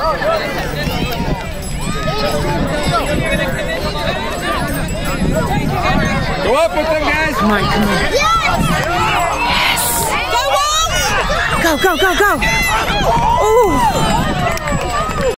Go up with them, guys. Come on, come on. Yes! Yes! Go, Wolves! go, go, go. Ooh.